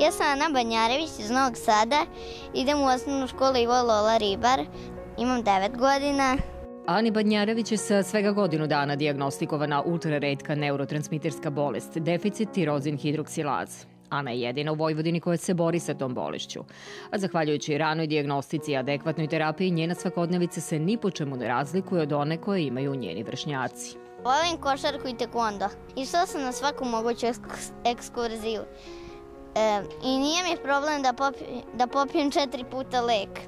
Ja sam Ana Banjarević iz Novog Sada, idem u osnovnu školu Ivo Lola Ribar, imam 9 godina. Ani Badnjarević je sa svega godinu dana diagnostikovana ultraredka neurotransmiterska bolest, deficit tirozin hidroksilaz. Ana je jedina u Vojvodini koja se bori sa tom bolešću. A zahvaljujući ranoj diagnostici i adekvatnoj terapiji, njena svakodnevica se ni po čemu ne razlikuje od one koje imaju njeni vršnjaci. Volim košarku i tekvondo. Išla sam na svaku moguću ekskurziju. E, I nije mi problem da, popi, da popijem četiri puta lek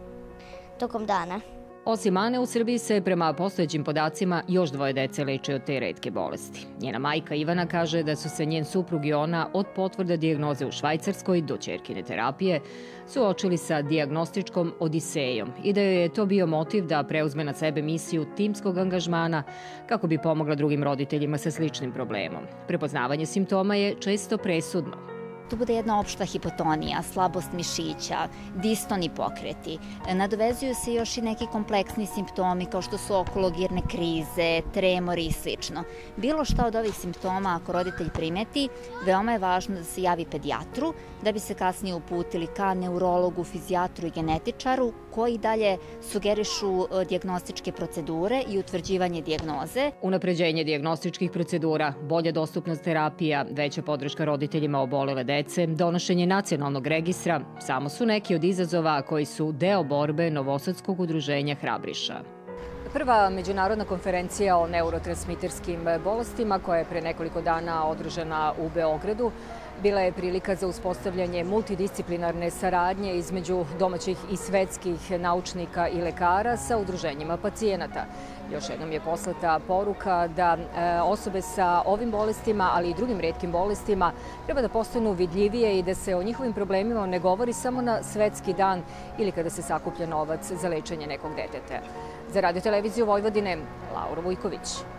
tokom dana. Osim Ane, u Srbiji se prema postojećim podacima još dvoje dece leče od te redke bolesti. Njena majka Ivana kaže da su se njen suprug i ona od potvrda dijagnoze u Švajcarskoj do čerkine terapije suočili sa diagnostičkom odisejom i da joj je to bio motiv da preuzme na sebe misiju timskog angažmana kako bi pomogla drugim roditeljima sa sličnim problemom. Prepoznavanje simptoma je često presudno, Tu bude jedna opšta hipotonija, slabost mišića, distoni pokreti. Nadovezuju se još i neki kompleksni simptomi kao što su okologirne krize, tremori i slično. Bilo šta od ovih simptoma ako roditelj primeti, veoma je važno da se javi pedijatru da bi se kasnije uputili ka neurologu, fizijatru i genetičaru koji dalje sugerišu e, diagnostičke procedure i utvrđivanje dijagnoze. Unapređenje diagnostičkih procedura, bolja dostupnost terapija, veća podrška roditeljima obolele dece, donošenje nacionalnog registra, samo su neki od izazova koji su deo borbe Novosadskog udruženja Hrabriša. Prva međunarodna konferencija o neurotransmiterskim bolestima koja je pre nekoliko dana održana u Beogradu bila je prilika za uspostavljanje multidisciplinarne saradnje između domaćih i svetskih naučnika i lekara sa udruženjima pacijenata. Još jednom je poslata poruka da e, osobe sa ovim bolestima, ali i drugim redkim bolestima, treba da postanu vidljivije i da se o njihovim problemima ne govori samo na svetski dan ili kada se sakuplja novac za lečenje nekog deteta. Za radio televiziju Vojvodine, Laura Vujković.